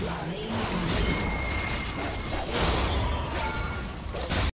slain.